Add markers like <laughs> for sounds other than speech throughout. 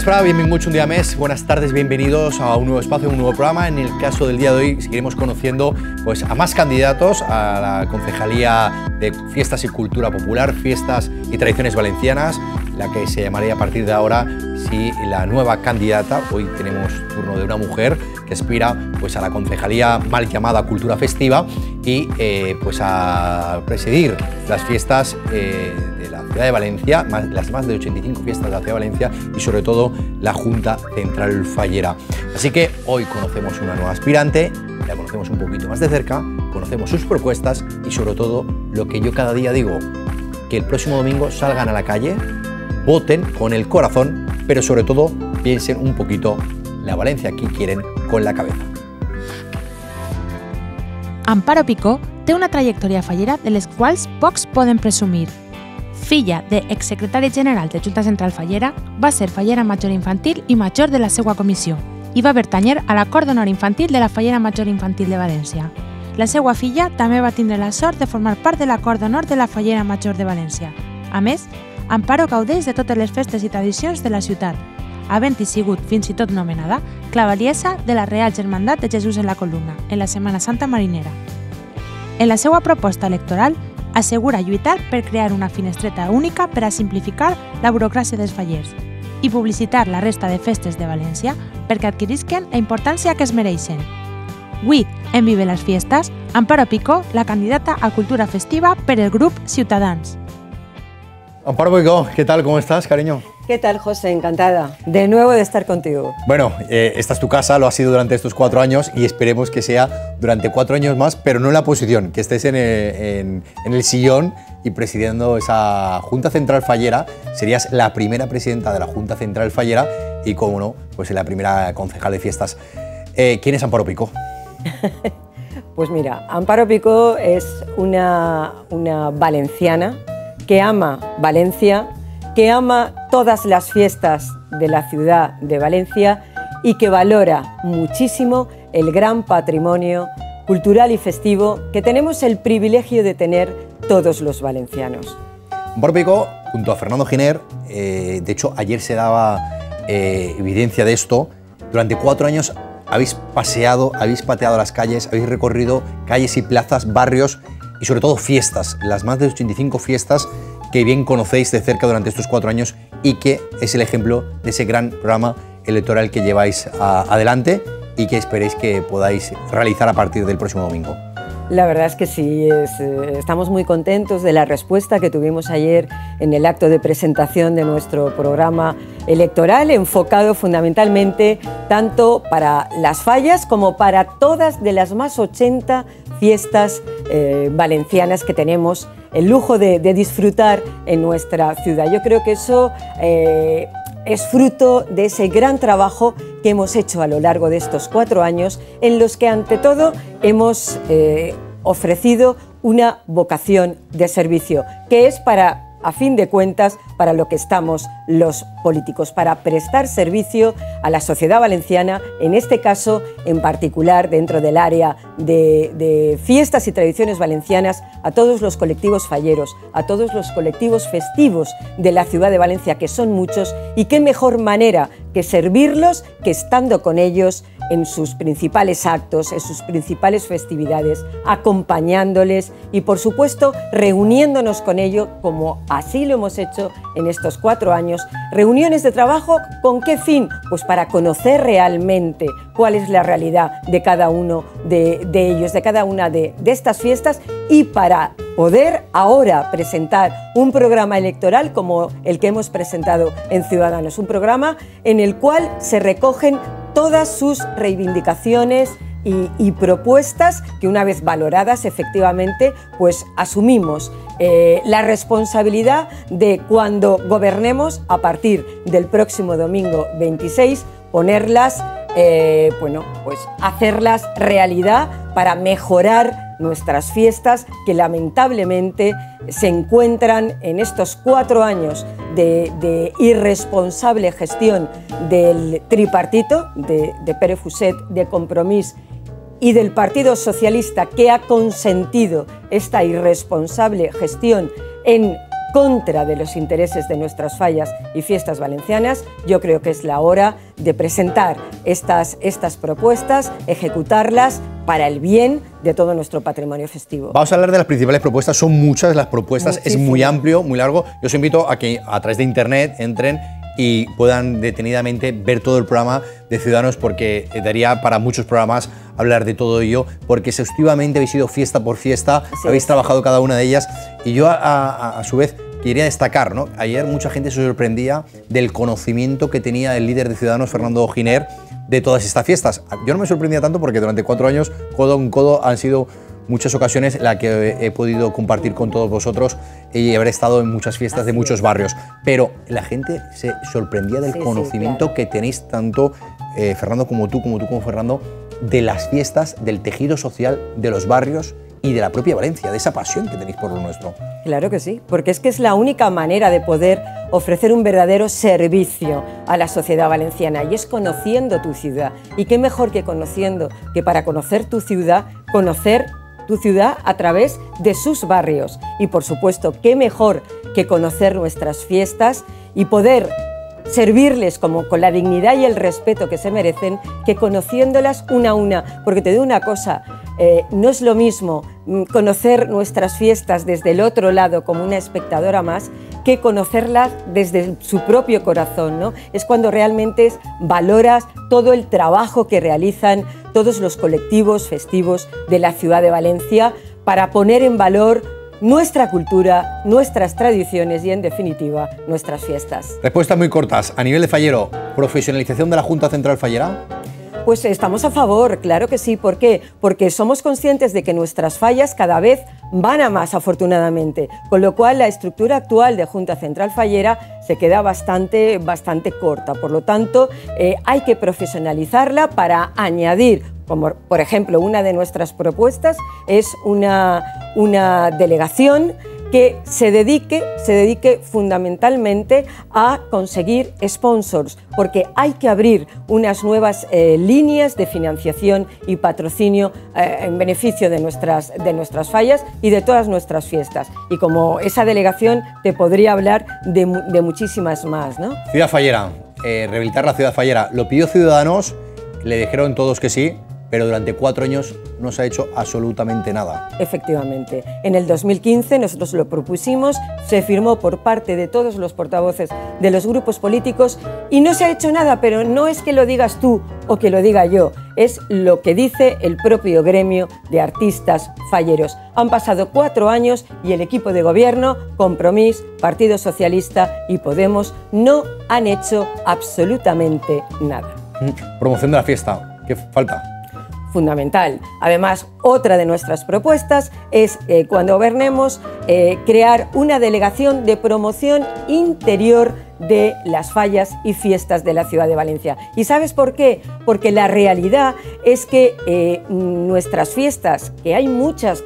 Buenas vesprada, bienvenidos un día más. Buenas tardes, bienvenidos a un nuevo espacio, un nuevo programa. En el caso del día de hoy seguiremos conociendo pues, a más candidatos a la Concejalía de Fiestas y Cultura Popular, Fiestas y Tradiciones Valencianas, la que se llamaría a partir de ahora si la nueva candidata, hoy tenemos turno de una mujer que aspira pues, a la concejalía mal llamada Cultura Festiva y eh, pues a presidir las fiestas eh, de la ciudad de Valencia, las más de 85 fiestas de la ciudad de Valencia y sobre todo la Junta Central Fallera. Así que hoy conocemos una nueva aspirante, la conocemos un poquito más de cerca, conocemos sus propuestas y sobre todo lo que yo cada día digo, que el próximo domingo salgan a la calle, voten con el corazón, pero sobre todo piensen un poquito la Valencia que quieren con la cabeza. Amparo Picó té una trajectòria fallera de les quals pocs poden presumir. Filla de exsecretari general de Junta Central Fallera, va ser fallera major infantil i major de la seva comissió i va pertanyer a l'acord d'honor infantil de la Fallera Major Infantil de València. La seva filla també va tindre la sort de formar part de l'acord d'honor de la Fallera Major de València. A més, Amparo gaudeix de totes les festes i tradicions de la ciutat, havent-hi sigut fins i tot nomenada clavaliesa de la Real Germandat de Jesús en la Columna, en la Setmana Santa Marinera. En la seva proposta electoral, assegura lluitar per crear una finestreta única per a simplificar la burocràcia dels fallers i publicitar la resta de festes de València perquè adquirisquen la importància que es mereixen. Avui, en Vive les Fiestas, Amparo Picó, la candidata a Cultura Festiva per el grup Ciutadans. Amparo Picó, ¿qué tal? ¿Cómo estás, cariño? ¿Qué tal, José? Encantada de nuevo de estar contigo. Bueno, eh, esta es tu casa, lo ha sido durante estos cuatro años y esperemos que sea durante cuatro años más, pero no en la posición, que estés en el, en el sillón y presidiendo esa Junta Central Fallera. Serías la primera presidenta de la Junta Central Fallera y, como no, pues la primera concejal de fiestas. Eh, ¿Quién es Amparo Pico? <laughs> pues mira, Amparo Pico es una, una valenciana que ama Valencia, que ama todas las fiestas de la ciudad de Valencia y que valora muchísimo el gran patrimonio cultural y festivo que tenemos el privilegio de tener todos los valencianos. Borbico, junto a Fernando Giner, eh, de hecho ayer se daba eh, evidencia de esto, durante cuatro años habéis paseado, habéis pateado las calles, habéis recorrido calles y plazas, barrios y sobre todo fiestas, las más de 85 fiestas que bien conocéis de cerca durante estos cuatro años y que es el ejemplo de ese gran programa electoral que lleváis adelante y que esperéis que podáis realizar a partir del próximo domingo. La verdad es que sí, eh, estamos muy contentos de la respuesta que tuvimos ayer en el acto de presentación de nuestro programa electoral, enfocado fundamentalmente tanto para las fallas como para todas de las más 80 fiestas eh, valencianas que tenemos el lujo de, disfrutar en nuestra ciudad. Yo creo que eso eh, es fruto de ese gran trabajo que hemos hecho a lo largo de estos cuatro años, en los que ante todo hemos eh, ofrecido una vocación de servicio, que es para a fin de cuentas, para lo que estamos los políticos, para prestar servicio a la sociedad valenciana, en este caso en particular dentro del área de, fiestas y tradiciones valencianas, a todos los colectivos falleros, a todos los colectivos festivos de la ciudad de Valencia, que son muchos, y qué mejor manera que servirlos que estando con ellos en sus principales actos, en sus principales festividades, acompañándoles y por supuesto reuniéndonos con ellos como así lo hemos hecho en estos cuatro años. Reuniones de trabajo, ¿con qué fin? Pues para conocer realmente cuál es la realidad de cada uno de, ellos, de cada una de, estas fiestas y para poder ahora presentar un programa electoral como el que hemos presentado en Ciudadanos, un programa en el cual se recogen todas sus reivindicaciones y, propuestas que una vez valoradas efectivamente pues asumimos eh, la responsabilidad de cuando gobernemos a partir del próximo domingo 26 ponerlas eh, bueno pues hacerlas realidad para mejorar nuestras fiestas que lamentablemente se encuentran en estos cuatro años de, irresponsable gestión del tripartito, de, de de Compromís y del Partido Socialista que ha consentido esta irresponsable gestión en contra de los intereses de nuestras fallas y fiestas valencianas, yo creo que es la hora de presentar estas, estas propuestas, ejecutarlas para el bien de todo nuestro patrimonio festivo. Vamos a hablar de las principales propuestas, son muchas las propuestas, es muy amplio, muy largo. Yo os invito a que a través de internet entren y puedan detenidamente ver todo el programa de Ciudadanos porque daría para muchos programas hablar de todo ello, porque exhaustivamente habéis ido fiesta por fiesta, habéis trabajado cada una de ellas y yo a, su vez quería destacar, ¿no? Ayer mucha gente se sorprendía del conocimiento que tenía el líder de Ciudadanos, Fernando Giner, de todas estas fiestas. Yo no me sorprendía tanto porque durante cuatro años, codo en codo, han sido muchas ocasiones la que he podido compartir con todos vosotros y haber estado en muchas fiestas de muchos barrios. Pero la gente se sorprendía del conocimiento que tenéis tanto eh, Fernando como tú, como tú como Fernando, de las fiestas, del tejido social de los barrios y de la propia Valencia, de esa pasión que tenéis por lo nuestro. Claro que sí, porque es que es la única manera de poder ofrecer un verdadero servicio a la sociedad valenciana y es conociendo tu ciudad. Y qué mejor que conociendo, que para conocer tu ciudad, conocer tu ciudad a través de sus barrios. Y por supuesto, qué mejor que conocer nuestras fiestas y poder servirles como con la dignidad y el respeto que se merecen que conociéndolas una a una. Porque te digo una cosa, eh, no es lo mismo mm, conocer nuestras fiestas desde el otro lado como una espectadora más que conocerlas desde su propio corazón. ¿no? Es cuando realmente valoras todo el trabajo que realizan todos los colectivos festivos de la ciudad de Valencia para poner en valor nuestra cultura, nuestras tradiciones y, en definitiva, nuestras fiestas. Respuestas muy cortas. A nivel de fallero, ¿profesionalización de la Junta Central Fallera? Pues estamos a favor, claro que sí. ¿Por qué? Porque somos conscientes de que nuestras fallas cada vez van a más, afortunadamente. Con lo cual, la estructura actual de Junta Central Fallera se queda bastante, bastante corta. Por lo tanto, eh, hay que profesionalizarla para añadir como por ejemplo una de nuestras propuestas es una, una delegación que se dedique, se dedique fundamentalmente a conseguir sponsors, porque hay que abrir unas nuevas eh, líneas de financiación y patrocinio eh, en beneficio de nuestras, de nuestras fallas y de todas nuestras fiestas. Y como esa delegación te podría hablar de, muchísimas más. ¿no? Ciudad Fallera, eh, rehabilitar la Ciudad Fallera, lo pidió Ciudadanos, le dijeron todos que sí, pero durante cuatro años no se ha hecho absolutamente nada. Efectivamente. En el 2015 nosotros lo propusimos, se firmó por parte de todos los portavoces de los grupos políticos y no se ha hecho nada, pero no es que lo digas tú o que lo diga yo, es lo que dice el propio gremio de artistas falleros. Han pasado cuatro años y el equipo de gobierno, Compromís, Partido Socialista y Podemos no han hecho absolutamente nada. Promoción de la fiesta, ¿qué falta? Fundamental. Además, otra de nuestras propuestas es, eh, cuando gobernemos, eh, crear una delegación de promoción interior de las fallas y fiestas de la ciudad de Valencia. ¿Y sabes por qué? Porque la realidad es que eh, nuestras fiestas, que hay muchas,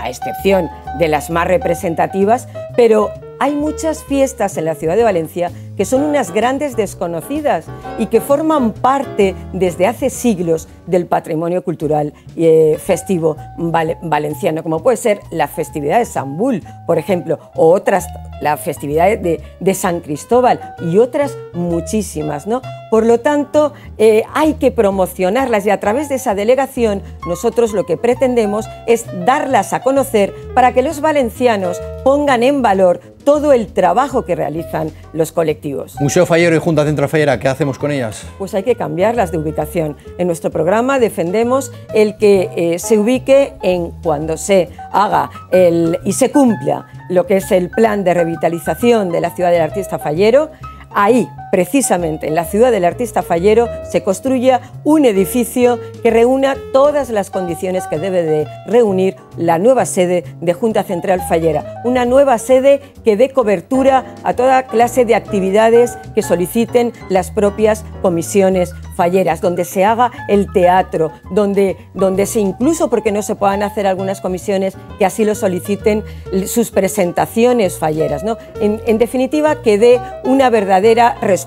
a excepción de las más representativas, pero hay muchas fiestas en la ciudad de Valencia que son unas grandes desconocidas y que forman parte desde hace siglos del patrimonio cultural eh, festivo valenciano, como puede ser la festividad de San Bull, por ejemplo, o otras, la festividad de, de San Cristóbal y otras muchísimas. ¿no? Por lo tanto, eh, hay que promocionarlas y a través de esa delegación nosotros lo que pretendemos es darlas a conocer para que los valencianos pongan en valor todo el trabajo que realizan los colectivos. Museo Fallero y Junta Central Fallera, ¿qué hacemos con ellas? Pues hay que cambiarlas de ubicación. En nuestro programa defendemos el que eh, se ubique en cuando se haga el, y se cumpla lo que es el plan de revitalización de la ciudad del artista Fallero, Ahí, precisamente en la ciudad del artista fallero, se construye un edificio que reúna todas las condiciones que debe de reunir la nueva sede de Junta Central Fallera. Una nueva sede que dé cobertura a toda clase de actividades que soliciten las propias comisiones falleras, donde se haga el teatro, donde, donde se incluso, porque no se puedan hacer algunas comisiones que así lo soliciten, sus presentaciones falleras. ¿no? En, definitiva, que dé una verdadera respuesta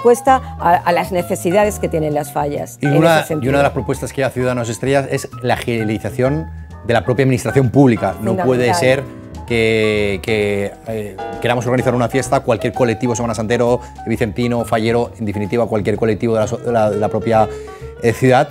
a, las necesidades que tienen las fallas. Y una, y una de las propuestas que da Ciudadanos Estrellas es la agilización de la propia administración pública. No puede ser que, eh, queramos organizar una fiesta, cualquier colectivo Semana Santero, Vicentino, Fallero, en definitiva cualquier colectivo de la, propia eh, ciudad,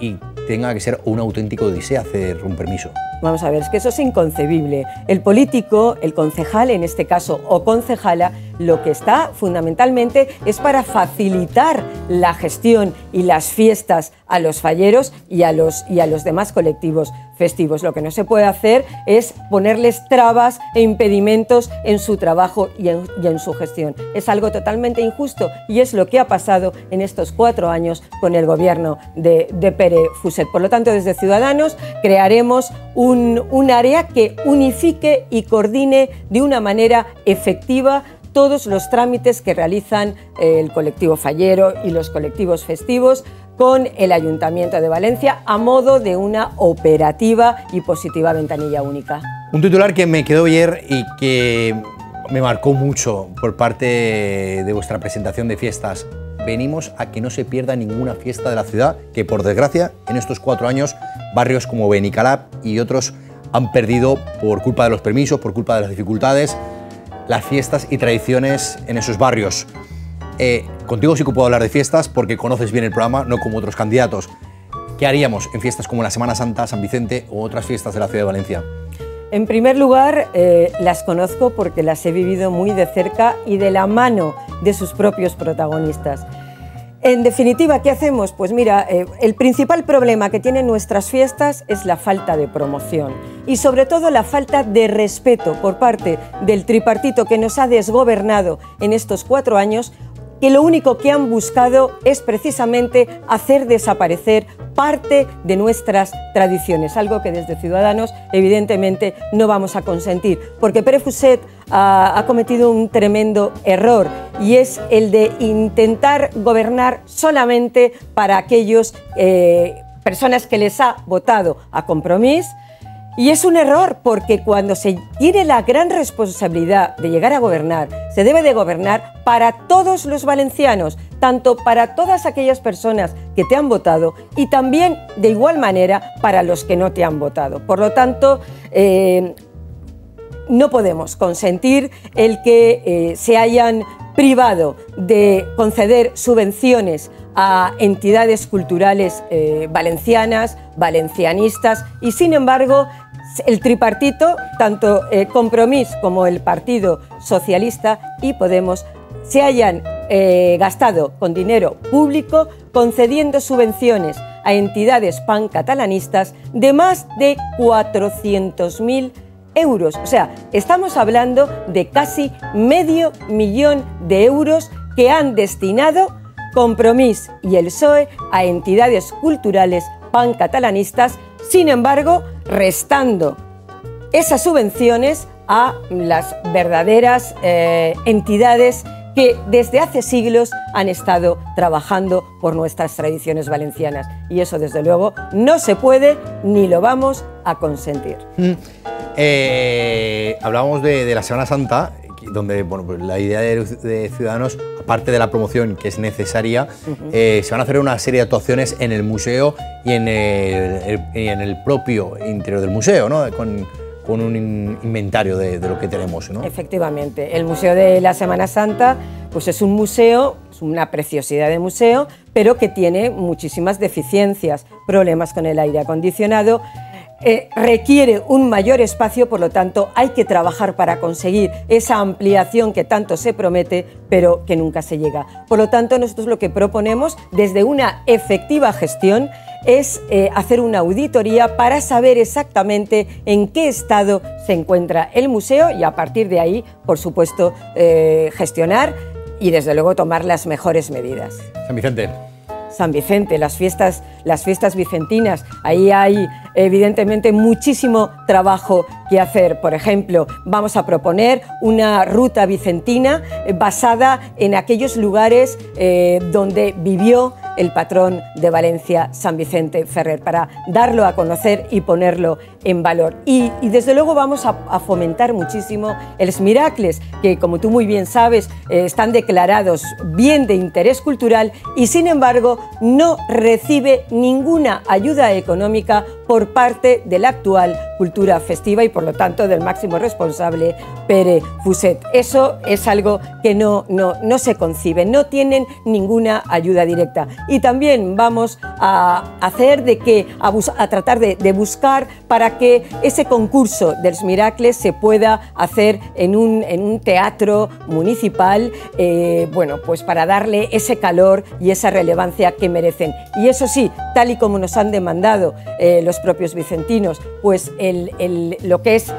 y tenga que ser un auténtico odisea hacer un permiso. Vamos a ver, es que eso es inconcebible. El político, el concejal en este caso, o concejala, lo que está fundamentalmente es para facilitar la gestión y las fiestas a los falleros y a los, y a los demás colectivos festivos. Lo que no se puede hacer es ponerles trabas e impedimentos en su trabajo y en, su gestión. Es algo totalmente injusto y es lo que ha pasado en estos cuatro años con el gobierno de, Pere Fuset. Por lo tanto, desde Ciudadanos crearemos un, un área que unifique y coordine de una manera efectiva todos los trámites que realizan el colectivo fallero y los colectivos festivos con el Ayuntamiento de Valencia a modo de una operativa y positiva ventanilla única. Un titular que me quedó ayer y que me marcó mucho por parte de vuestra presentación de fiestas. Venimos a que no se pierda ninguna fiesta de la ciudad, que por desgracia en estos cuatro años barrios como Benicalap y otros han perdido por culpa de los permisos, por culpa de las dificultades, las fiestas y tradiciones en esos barrios. Eh, contigo sí que puedo hablar de fiestas porque conoces bien el programa, no como otros candidatos. ¿Qué haríamos en fiestas como la Semana Santa, San Vicente o otras fiestas de la ciudad de Valencia? En primer lugar, eh, las conozco porque las he vivido muy de cerca y de la mano de sus propios protagonistas. En definitiva, ¿qué hacemos? Pues mira, eh, el principal problema que tienen nuestras fiestas es la falta de promoción y sobre todo la falta de respeto por parte del tripartito que nos ha desgobernado en estos cuatro años que lo único que han buscado es precisamente hacer desaparecer parte de nuestras tradiciones, algo que desde Ciudadanos evidentemente no vamos a consentir, porque Pere Fuset ha, cometido un tremendo error y es el de intentar gobernar solamente para aquellos eh, personas que les ha votado a compromiso y es un error porque cuando se tiene la gran responsabilidad de llegar a gobernar, se debe de gobernar para todos los valencianos, tanto para todas aquellas personas que te han votado y también de igual manera para los que no te han votado. Por lo tanto, eh, no podemos consentir el que eh, se hayan privado de conceder subvenciones a entidades culturales eh, valencianas, valencianistas, y sin embargo el tripartito, tanto eh, Compromís como el Partido Socialista y Podemos, se hayan eh, gastado con dinero público concediendo subvenciones a entidades pancatalanistas de más de 400.000 euros. O sea, estamos hablando de casi medio millón de euros que han destinado Compromís y el PSOE a entidades culturales pancatalanistas. Sin embargo, restando esas subvenciones a las verdaderas eh, entidades que desde hace siglos han estado trabajando por nuestras tradiciones valencianas. Y eso, desde luego, no se puede ni lo vamos a consentir. Mm. Eh, hablábamos de, la Semana Santa, donde bueno, pues la idea de, Ciudadanos, aparte de la promoción que es necesaria, eh, se van a hacer una serie de actuaciones en el museo y en el, propio interior del museo, ¿no? con, un inventario de, lo que tenemos. ¿no? Efectivamente, el Museo de la Semana Santa pues es un museo, es una preciosidad de museo, pero que tiene muchísimas deficiencias, problemas con el aire acondicionado, eh, requiere un mayor espacio, por lo tanto hay que trabajar para conseguir esa ampliación que tanto se promete, pero que nunca se llega. Por lo tanto, nosotros lo que proponemos desde una efectiva gestión es eh, hacer una auditoría para saber exactamente en qué estado se encuentra el museo y a partir de ahí, por supuesto, eh, gestionar y desde luego tomar las mejores medidas. San Vicente. San Vicente, las fiestas, las fiestas vicentinas. Ahí hay evidentemente muchísimo trabajo que hacer. Por ejemplo, vamos a proponer una ruta vicentina eh, basada en aquellos lugares eh, donde vivió el patrón de Valencia, San Vicente Ferrer, para darlo a conocer y ponerlo en valor. Y, desde luego vamos a, fomentar muchísimo el Miracles, que como tú muy bien sabes, eh, están declarados bien de interés cultural y sin embargo no recibe ninguna ayuda económica por parte de la actual cultura festiva y por lo tanto del máximo responsable, Pere Fuset. Eso es algo que no, no, no se concibe, no tienen ninguna ayuda directa. Y también vamos a hacer de que, a, tratar de, buscar para que ese concurso de los Miracles se pueda hacer en un, en un teatro municipal, eh, bueno, pues para darle ese calor y esa relevancia que merecen. Y eso sí, tal y como nos han demandado eh, los propios vicentinos, pues el, lo que es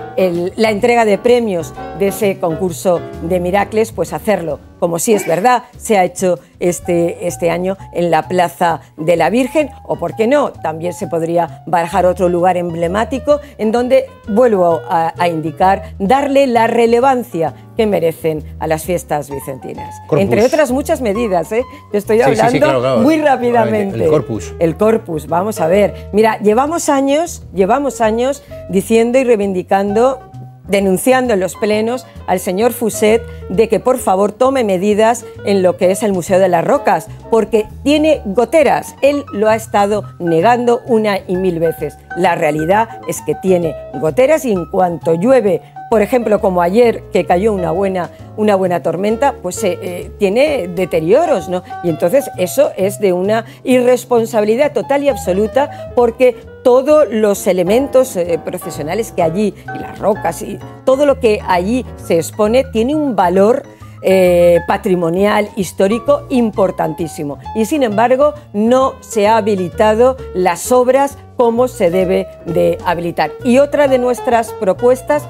la entrega de premios de ese concurso de Miracles, pues hacerlo, como si es verdad, se ha hecho este, este año en la Plaza de la Virgen, o por qué no, también se podría barajar otro lugar emblemático en donde, vuelvo a, indicar, darle la relevancia que merecen a las fiestas vicentinas. Entre otras muchas medidas, ¿eh? estoy hablando muy rápidamente. El, corpus. El corpus, vamos a ver. Mira, llevamos años, llevamos años diciendo y reivindicando denunciando en los plenos al señor Fuset de que por favor tome medidas en lo que es el Museo de las Rocas, porque tiene goteras. Él lo ha estado negando una y mil veces. La realidad es que tiene goteras y en cuanto llueve por ejemplo, como ayer que cayó una buena, una buena tormenta, pues eh, tiene deterioros, ¿no? Y entonces eso es de una irresponsabilidad total y absoluta porque todos los elementos eh, profesionales que allí, y las rocas, y todo lo que allí se expone, tiene un valor eh, patrimonial, histórico importantísimo. Y sin embargo, no se ha habilitado las obras como se debe de habilitar. Y otra de nuestras propuestas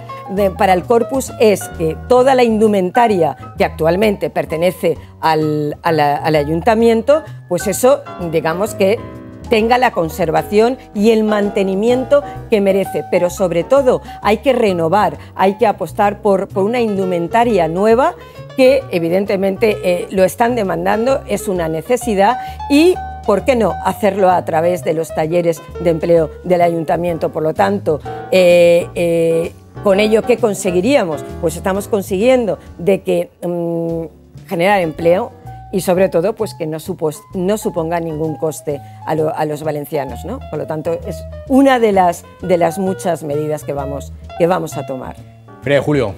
para el corpus es que toda la indumentaria que actualmente pertenece al, al ayuntamiento, pues eso, digamos que tenga la conservación y el mantenimiento que merece. Pero sobre todo hay que renovar, hay que apostar por, por una indumentaria nueva que evidentemente eh, lo están demandando, es una necesidad y ¿por qué no hacerlo a través de los talleres de empleo del ayuntamiento? Por lo tanto, eh, eh, con ello, ¿qué conseguiríamos? Pues estamos consiguiendo de que mm, generar empleo, y sobre todo pues que no, no suponga ningún coste a, los valencianos. ¿no? Por lo tanto, es una de las, de las muchas medidas que vamos, que vamos a tomar. Feria de Julio.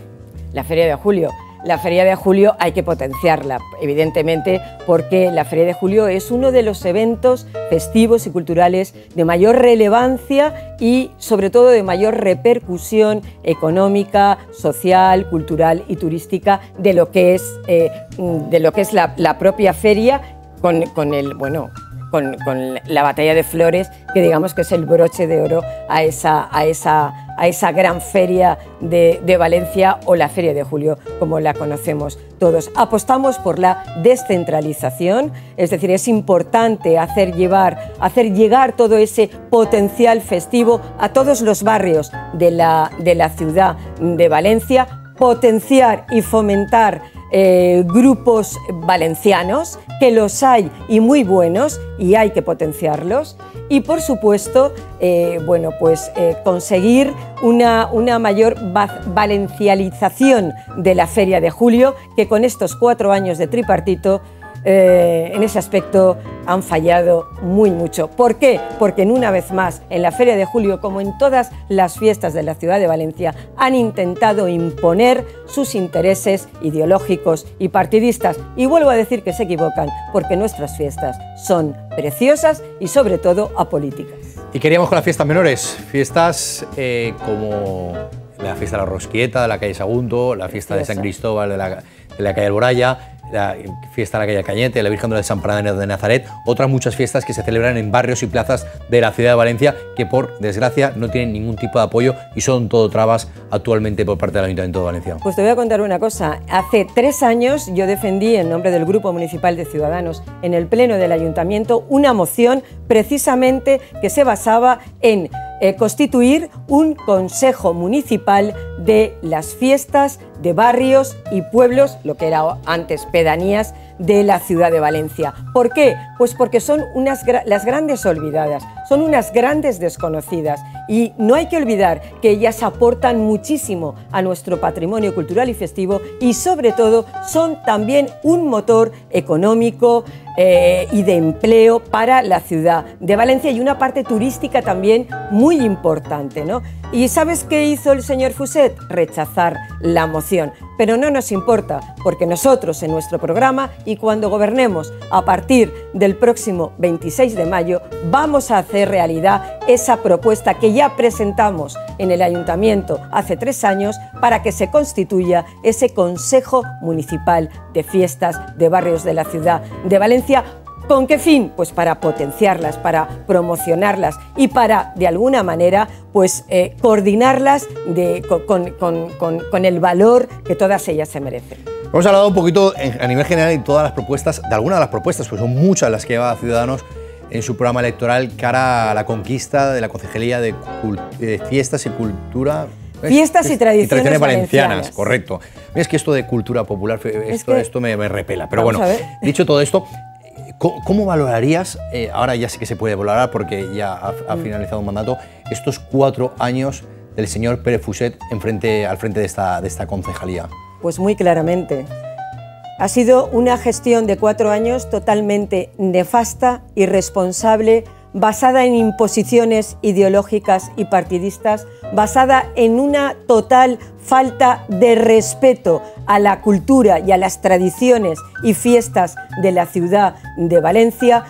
La Feria de Julio. La Feria de Julio hay que potenciarla, evidentemente, porque la Feria de Julio es uno de los eventos festivos y culturales de mayor relevancia y sobre todo de mayor repercusión económica, social, cultural y turística de lo que es, eh, de lo que es la, propia feria con, con el, bueno, con, la batalla de flores, que digamos que es el broche de oro a esa, a esa, a esa gran feria de, Valencia o la Feria de Julio, como la conocemos todos. Apostamos por la descentralización, es decir, es importante hacer, llevar, hacer llegar todo ese potencial festivo a todos los barrios de la, de la ciudad de Valencia, potenciar y fomentar eh, grupos valencianos, que los hay y muy buenos y hay que potenciarlos. Y por supuesto, eh, bueno, pues eh, conseguir una, una mayor valencialización de la Feria de Julio, que con estos cuatro años de tripartito eh, en ese aspecto han fallado muy mucho. ¿Por qué? Porque en una vez más, en la Feria de Julio, como en todas las fiestas de la ciudad de Valencia, han intentado imponer sus intereses ideológicos y partidistas. Y vuelvo a decir que se equivocan, porque nuestras fiestas son preciosas y sobre todo apolíticas. Y queríamos con las fiestas menores, fiestas eh, como la fiesta de la Rosquieta de la calle Sagunto, la fiesta de San Cristóbal de la, de la calle Alboraya, la fiesta de la calle Cañete, la Virgen de San Pradeno de Nazaret, otras muchas fiestas que se celebran en barrios y plazas de la ciudad de Valencia que por desgracia no tienen ningún tipo de apoyo y son todo trabas actualmente por parte del Ayuntamiento de Valencia. Pues te voy a contar una cosa. Hace tres años yo defendí en nombre del Grupo Municipal de Ciudadanos en el Pleno del Ayuntamiento una moción precisamente que se basaba en eh, constituir un consejo municipal de las fiestas de barrios y pueblos, lo que era antes pedanías, de la ciudad de Valencia. ¿Por qué? Pues porque son unas, las grandes olvidadas, son unas grandes desconocidas y no hay que olvidar que ellas aportan muchísimo a nuestro patrimonio cultural y festivo y sobre todo son también un motor económico eh, y de empleo para la ciudad de Valencia y una parte turística también muy importante. ¿no? ¿Y sabes qué hizo el señor Fuset? Rechazar la moción. Pero no nos importa, porque nosotros en nuestro programa y cuando gobernemos a partir del próximo 26 de mayo vamos a hacer realidad esa propuesta que ya presentamos en el ayuntamiento hace tres años para que se constituya ese Consejo Municipal de Fiestas de Barrios de la Ciudad de Valencia ¿Con qué fin? Pues para potenciarlas, para promocionarlas y para, de alguna manera, pues eh, coordinarlas con, el valor que todas ellas se merecen. Hemos hablado un poquito a nivel general de todas las propuestas, de algunas de las propuestas, pues son muchas las que lleva Ciudadanos en su programa electoral cara a la conquista de la Concejalía de, Fiestas y Cultura. Fiestas y tradiciones, valencianas, correcto. Es que esto de cultura popular, esto, esto me, repela. Pero bueno, dicho todo esto, ¿Cómo, valorarías, eh, ahora ya sé que se puede valorar porque ya ha, mm. finalizado un mandato, estos cuatro años del señor Pérez Fuset al frente de esta, de esta concejalía? Pues muy claramente. Ha sido una gestión de cuatro años totalmente nefasta, irresponsable, basada en imposiciones ideológicas y partidistas, basada en una total falta de respeto a la cultura y a las tradiciones y fiestas de la ciudad de Valencia,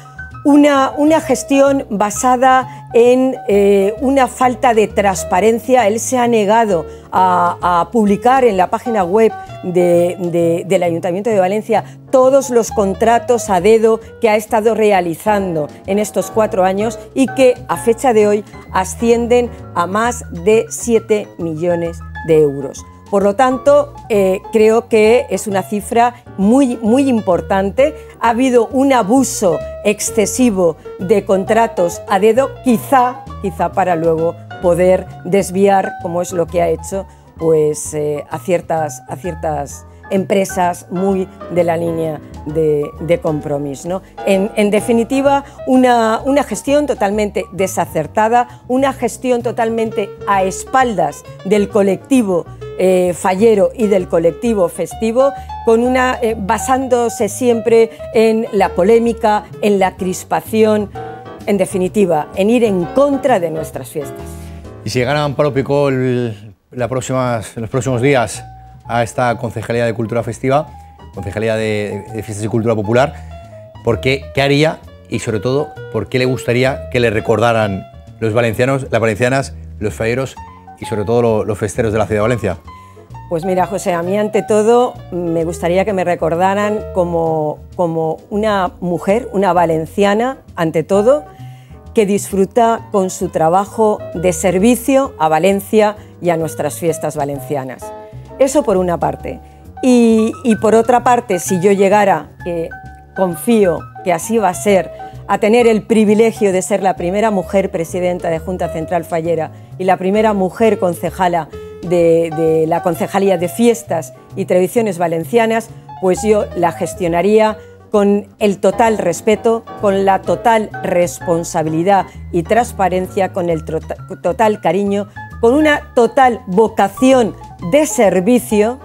una, una gestión basada en eh, una falta de transparencia. Él se ha negado a, publicar en la página web del Ayuntamiento de Valencia todos los contratos a dedo que ha estado realizando en estos cuatro años y que a fecha de hoy ascienden a más de 7 millones de euros. Por lo tanto, eh, creo que es una cifra muy, muy importante. Ha habido un abuso excesivo de contratos a dedo, quizá, quizá para luego poder desviar, como es lo que ha hecho, pues eh, a, ciertas, a ciertas empresas muy de la línea de, compromiso. En, definitiva, una, una, gestión totalmente desacertada, una gestión totalmente a espaldas del colectivo eh, fallero y del colectivo festivo, con una, eh, basándose siempre en la polémica, en la crispación, en definitiva, en ir en contra de nuestras fiestas. Y si gana Amparo Picol la próximas, los próximos días a esta Concejalía de Cultura Festiva, Concejalía de, Fiestas y Cultura Popular, ¿por qué, qué haría y sobre todo por qué le gustaría que le recordaran los valencianos, las valencianas, los falleros y sobre todo los festeros de la ciudad de Valencia? Pues mira, José, a mí ante todo me gustaría que me recordaran como, como una mujer, una valenciana, ante todo, que disfruta con su trabajo de servicio a Valencia y a nuestras fiestas valencianas. Eso por una parte. Y, y por otra parte, si yo llegara, que confío que así va a ser, a tener el privilegio de ser la primera mujer presidenta de Junta Central Fallera y la primera mujer concejala de, la Concejalía de Fiestas y Tradiciones Valencianas, pues yo la gestionaría con el total respeto, con la total responsabilidad y transparencia, con el total cariño, con una total vocación de servicio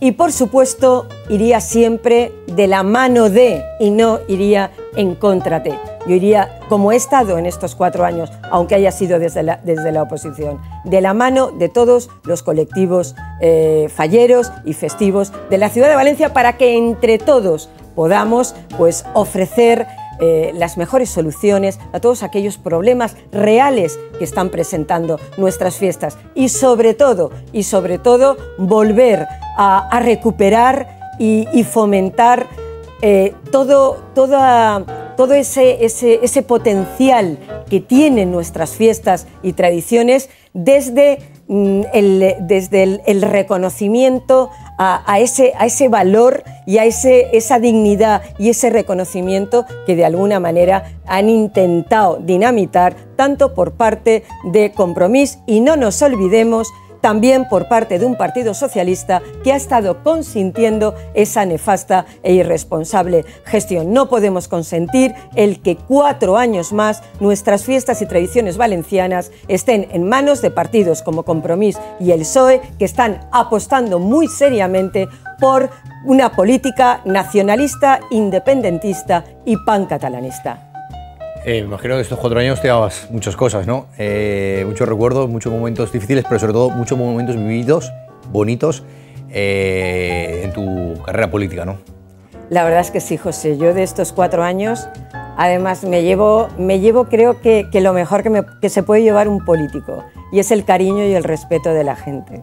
y por supuesto iría siempre de la mano de y no iría en contra de. Yo iría, como he estado en estos cuatro años, aunque haya sido desde la, desde la oposición, de la mano de todos los colectivos eh, falleros y festivos de la ciudad de Valencia para que entre todos podamos pues, ofrecer eh, las mejores soluciones a todos aquellos problemas reales que están presentando nuestras fiestas. Y sobre todo, y sobre todo volver a, recuperar y, fomentar eh, todo, todo ese, ese, potencial que tienen nuestras fiestas y tradiciones desde el, desde el reconocimiento a, ese, a ese valor y a ese, esa dignidad y ese reconocimiento que de alguna manera han intentado dinamitar tanto por parte de Compromís. Y no nos olvidemos también por parte de un partido socialista que ha estado consintiendo esa nefasta e irresponsable gestión. No podemos consentir el que cuatro años más nuestras fiestas y tradiciones valencianas estén en manos de partidos como Compromís y el PSOE, que están apostando muy seriamente por una política nacionalista, independentista y pancatalanista. Eh, me imagino que estos cuatro años te dabas muchas cosas, ¿no? Eh, muchos recuerdos, muchos momentos difíciles, pero sobre todo muchos momentos vividos, bonitos, eh, en tu carrera política, ¿no? La verdad es que sí, José. Yo de estos cuatro años, además, me llevo, me llevo creo que, que lo mejor que, me, que, se puede llevar un político, y es el cariño y el respeto de la gente.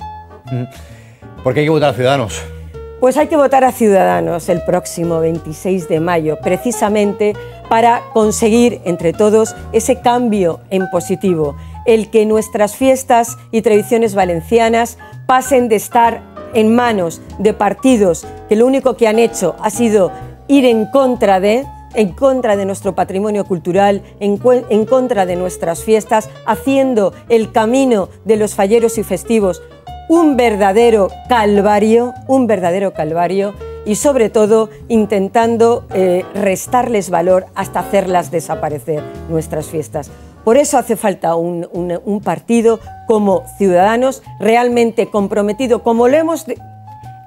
¿Por qué hay que votar a Ciudadanos? Pues hay que votar a Ciudadanos el próximo 26 de mayo, precisamente para conseguir entre todos ese cambio en positivo, el que nuestras fiestas y tradiciones valencianas pasen de estar en manos de partidos que lo único que han hecho ha sido ir en contra de en contra de nuestro patrimonio cultural, en, en, contra de nuestras fiestas, haciendo el camino de los falleros y festivos un verdadero calvario, un verdadero calvario y sobre todo intentando eh, restarles valor hasta hacerlas desaparecer nuestras fiestas. Por eso hace falta un, un, un partido como Ciudadanos realmente comprometido, como lo hemos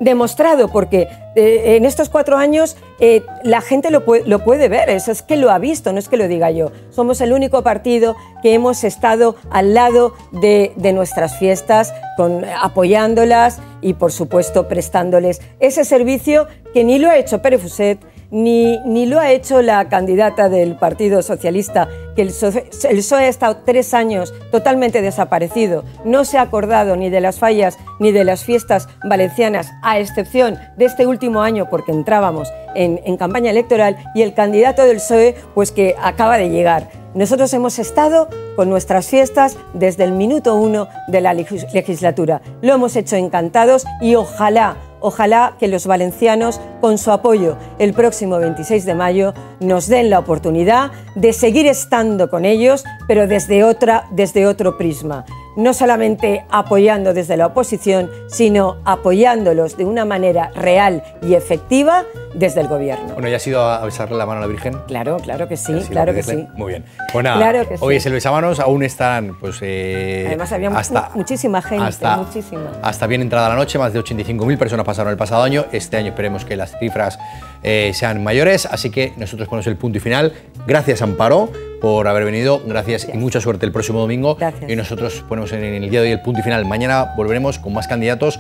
demostrado, porque eh, en estos cuatro años eh, la gente lo puede, lo puede ver, eso es que lo ha visto, no es que lo diga yo. Somos el único partido que hemos estado al lado de, de nuestras fiestas, apoyándolas y, por supuesto, prestándoles ese servicio que ni lo ha hecho Pere Fuset, ni, ni, lo ha hecho la candidata del Partido Socialista, que el el PSOE, ha estado tres años totalmente desaparecido, no se ha acordado ni de las fallas ni de las fiestas valencianas, a excepción de este último año porque entrábamos en, en campaña electoral, y el candidato del PSOE, pues que acaba de llegar. Nosotros hemos estado con nuestras fiestas desde el minuto uno de la legislatura. Lo hemos hecho encantados y ojalá Ojalá que los valencianos, con su apoyo el próximo 26 de mayo, nos den la oportunidad de seguir estando con ellos, pero desde, otra, desde otro prisma. No solamente apoyando desde la oposición, sino apoyándolos de una manera real y efectiva desde el gobierno. Bueno, ¿ya has ido a besarle la mano a la Virgen? Claro, claro que sí, claro que sí. Muy bien. Nada, claro que hoy sí. es el besamanos, aún están, pues... Eh, Además había hasta, muchísima gente, hasta, muchísima. Hasta bien entrada la noche, más de 85.000 personas pasaron el pasado año. Este año esperemos que las cifras eh, sean mayores, así que nosotros ponemos el punto y final. Gracias, Amparo, por haber venido. Gracias, Gracias. y mucha suerte el próximo domingo. Gracias. Y nosotros ponemos en el día de hoy el punto y final. Mañana volveremos con más candidatos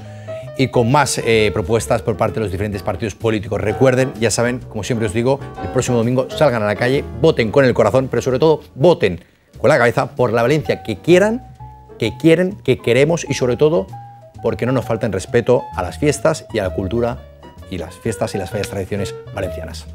y con más eh, propuestas por parte de los diferentes partidos políticos. Recuerden, ya saben, como siempre os digo, el próximo domingo salgan a la calle, voten con el corazón, pero sobre todo voten con la cabeza por la Valencia que quieran, que quieren, que queremos y sobre todo porque no nos falten respeto a las fiestas y a la cultura y las fiestas y las bellas tradiciones valencianas.